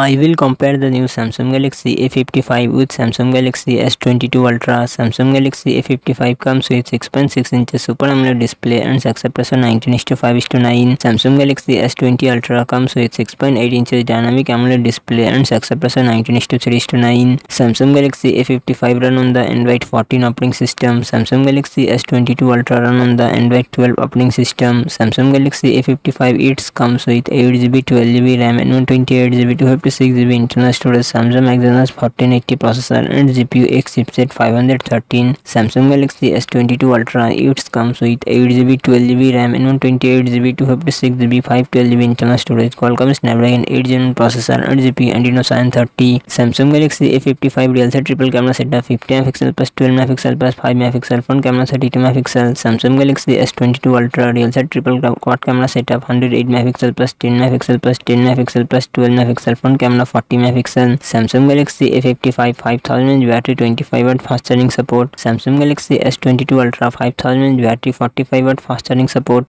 I will compare the new Samsung Galaxy A55 with Samsung Galaxy S22 Ultra. Samsung Galaxy A55 comes with 6.6 inches Super AMOLED display and success ratio 19:5:9. Samsung Galaxy S20 Ultra comes with 6.8 inches dynamic AMOLED display and success ratio 19:3:9. Samsung Galaxy A55 run on the Android 14 operating system. Samsung Galaxy S22 Ultra run on the Android 12 operating system. Samsung Galaxy A55 it comes with 8GB, 12GB RAM and 128GB 256 GB internal storage Samsung Exynos 1480 processor and GPU X chipset 513 Samsung Galaxy S22 Ultra it comes with 8GB 12GB RAM and 128GB 256GB 512GB internal storage Qualcomm Snapdragon 8 Gen processor and GPU Adreno 730 Samsung Galaxy A55 real set triple camera setup 50 MP plus 12 MP plus 5 MP front camera 32 MP Samsung Galaxy S22 Ultra real set triple quad camera setup 108 MP plus 10 MP plus 10 MP plus 12 MP front camera 40 megapixel samsung galaxy a55 5000 mAh battery 25 watt fast charging support samsung galaxy s22 ultra 5000 mAh battery 45 watt fast charging support